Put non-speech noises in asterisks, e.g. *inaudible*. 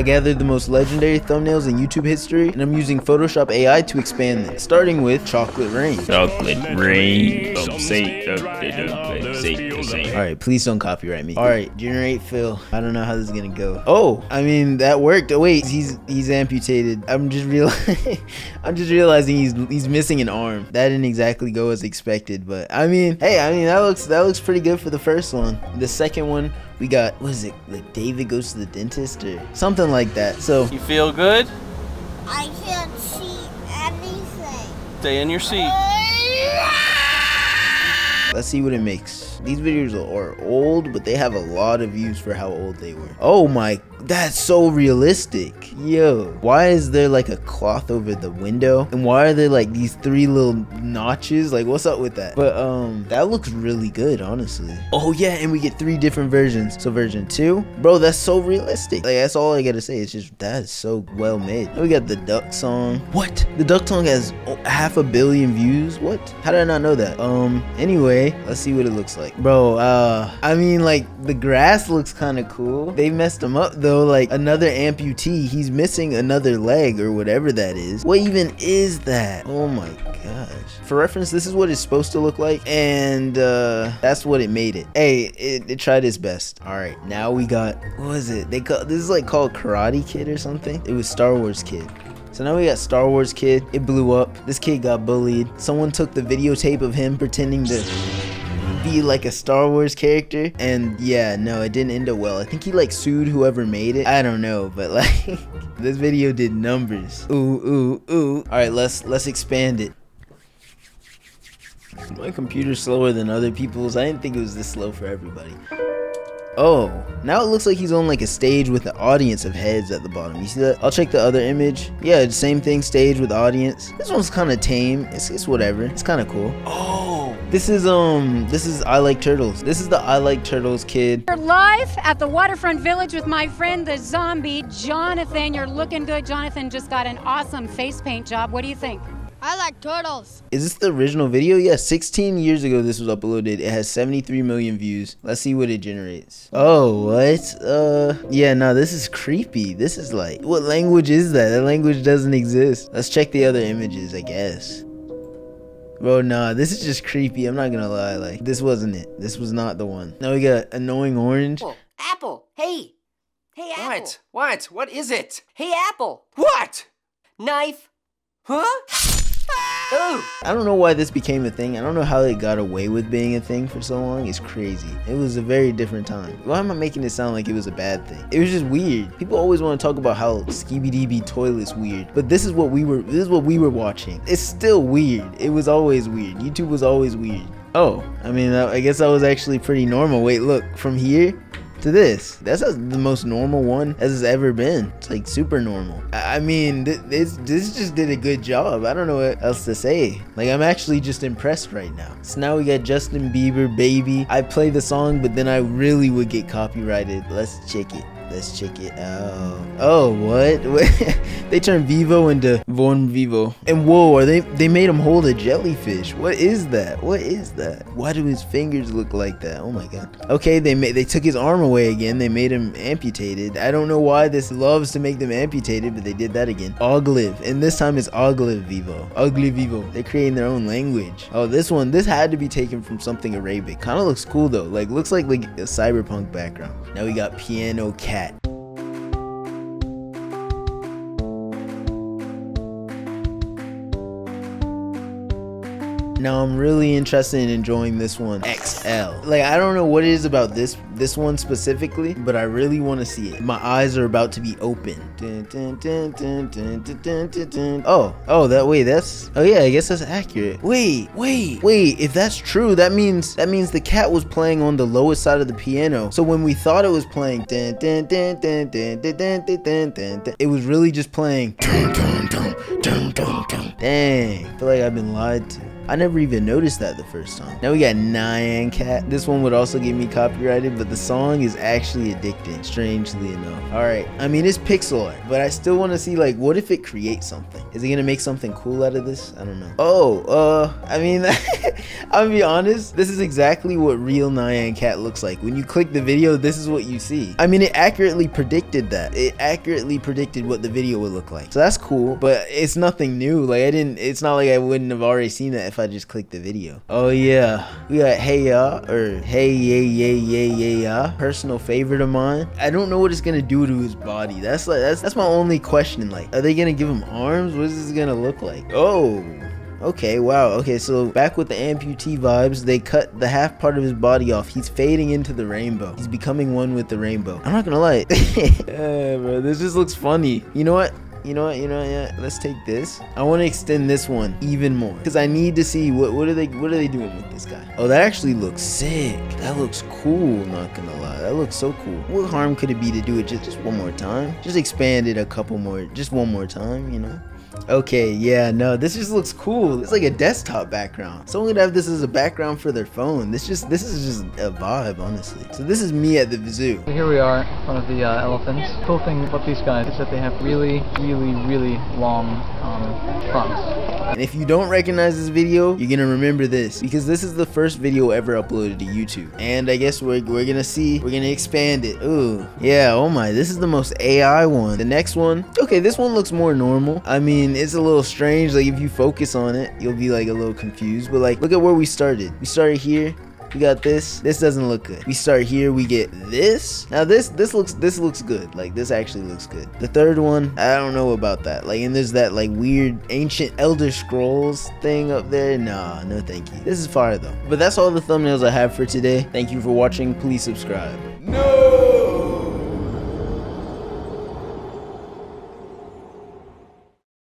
I gathered the most legendary thumbnails in YouTube history, and I'm using Photoshop AI to expand them, starting with Chocolate Rain. Chocolate rain. Oh, say, uh, uh, say, say. All right, please don't copyright me. All right, generate fill. I don't know how this is gonna go. Oh, I mean that worked. Oh wait, he's he's amputated. I'm just real. *laughs* I'm just realizing he's he's missing an arm. That didn't exactly go as expected, but I mean, hey, I mean that looks that looks pretty good for the first one. The second one, we got what is it? Like David goes to the dentist or something like that. So You feel good? I can't see anything. Stay in your seat. *laughs* Let's see what it makes. These videos are old, but they have a lot of views for how old they were. Oh my, that's so realistic. Yo, why is there like a cloth over the window? And why are there like these three little notches? Like, what's up with that? But um, that looks really good, honestly. Oh yeah, and we get three different versions. So version two, bro, that's so realistic. Like, that's all I gotta say. It's just that is so well made. And we got the duck song. What? The duck song has half a billion views. What? How did I not know that? Um. Anyway, let's see what it looks like, bro. Uh, I mean, like the grass looks kind of cool. They messed him up though. Like another amputee, he's missing another leg or whatever that is. What even is that? Oh my gosh. For reference, this is what it's supposed to look like, and uh, that's what it made it. Hey, it, it tried its best. All right, now we got what was it? They call this is like called Karate Kid or something. It was Star Wars Kid. So now we got Star Wars Kid. It blew up. This kid got bullied. Someone took the videotape of him pretending to be like a Star Wars character. And yeah, no, it didn't end up well. I think he like sued whoever made it. I don't know, but *laughs* like this video did numbers. Ooh, ooh, ooh. All right, let's let's expand it. My computer's slower than other people's. I didn't think it was this slow for everybody. Oh, now it looks like he's on like a stage with an audience of heads at the bottom. You see that? I'll check the other image. Yeah, same thing, stage with audience. This one's kind of tame. It's, it's whatever. It's kind of cool. Oh, this is um, this is I Like Turtles. This is the I Like Turtles kid. We're live at the Waterfront Village with my friend the zombie, Jonathan. You're looking good. Jonathan just got an awesome face paint job. What do you think? I like turtles. Is this the original video? Yeah, 16 years ago this was uploaded. It has 73 million views. Let's see what it generates. Oh, what? Uh, yeah, no, this is creepy. This is like, what language is that? That language doesn't exist. Let's check the other images, I guess. Bro, nah, this is just creepy. I'm not gonna lie. Like, this wasn't it. This was not the one. Now we got Annoying Orange. Apple. Apple. Hey. Hey, Apple. What? What? What is it? Hey, Apple. What? Knife. Huh? I don't know why this became a thing. I don't know how it got away with being a thing for so long. It's crazy. It was a very different time. Why am I making it sound like it was a bad thing? It was just weird. People always want to talk about how Skibidi toilets weird, but this is what we were. This is what we were watching. It's still weird. It was always weird. YouTube was always weird. Oh, I mean, I guess that was actually pretty normal. Wait, look from here to this. That's the most normal one as it's ever been. It's like super normal. I mean, th- this this just did a good job. I don't know what else to say. Like I'm actually just impressed right now. So now we got Justin Bieber, baby. I play the song, but then I really would get copyrighted. Let's check it. Let's check it out. Oh, *laughs* what? they turned Vevo into Von Vivo. And whoa, are they they made him hold a jellyfish. What is that? What is that? Why do his fingers look like that? Oh my god. Okay, they made they took his arm away again. They made him amputated. I don't know why this loves to make them amputated, but they did that again. Ogliv. And this time it's Ogliv Vivo. Ugly Vivo. They're creating their own language. Oh, this one, this had to be taken from something Arabic. Kind of looks cool though. Like looks like like a cyberpunk background. Now we got Piano Cat. Now I'm really interested in enjoying this one, XL. Like, I don't know what it is about this this one specifically, but I really want to see it. My eyes are about to be open. Oh, oh, that, wait, that's, oh yeah, I guess that's accurate. Wait, wait, wait, if that's true, that means, that means the cat was playing on the lowest side of the piano. So when we thought it was playing, it was really just playing. Dang, I feel like I've been lied to. I never even noticed that the first time. Now we got Nyan Cat. This one would also get me copyrighted, but the song is actually addicting, strangely enough. Alright, I mean it's pixel art, but I still want to see like what if it creates something? Is it gonna make something cool out of this? I don't know. Oh, uh, I mean *laughs* I'll be honest, this is exactly what real Nyan Cat looks like. When you click the video, this is what you see. I mean it accurately predicted that. It accurately predicted what the video would look like. So that's cool, but it's nothing new. Like I didn't it's not like I wouldn't have already seen that if I just clicked the video. Oh yeah. We got Hey Ya or Hey Yeah Yeah Yeah Yeah Ya. Personal favorite of mine. I don't know what it's gonna do to his body. That's like that's that's my only question. Like, are they gonna give him arms? What is this gonna look like? Oh. Okay, wow. Okay, so back with the amputee vibes, they cut the half part of his body off. He's fading into the rainbow. He's becoming one with the rainbow. I'm not gonna lie. *laughs* yeah, bro, this just looks funny. You know what? You know what? You know? Yeah, let's take this. I want to extend this one even more because I need to see what what are they what are they doing with this guy. Oh, that actually looks sick. That looks cool. Not gonna lie, that looks so cool. What harm could it be to do it just just one more time? Just expand it a couple more, just one more time. You know. Okay, yeah, no, this just looks cool. It's like a desktop background. Someone could have this as a background for their phone. This just, this is just a vibe, honestly. So this is me at the zoo. Here we are in front of the uh, elephants. Cool thing about these guys is that they have really, really, really long um, fronts. And if you don't recognize this video, you're gonna remember this because this is the first video ever uploaded to YouTube. And I guess we're, we're gonna see, we're gonna expand it. Ooh, yeah, oh my, this is the most AI one. The next one, okay, this one looks more normal. I mean, it's a little strange. Like if you focus on it, you'll be like a little confused. But like, look at where we started. We started here. We got this. This doesn't look good. We start here. We get this. Now this this looks this looks good. Like this actually looks good. The third one, I don't know about that. Like and there's that like weird ancient Elder Scrolls thing up there. Nah, no thank you. This is fire though. But that's all the thumbnails I have for today. Thank you for watching. Please subscribe. No.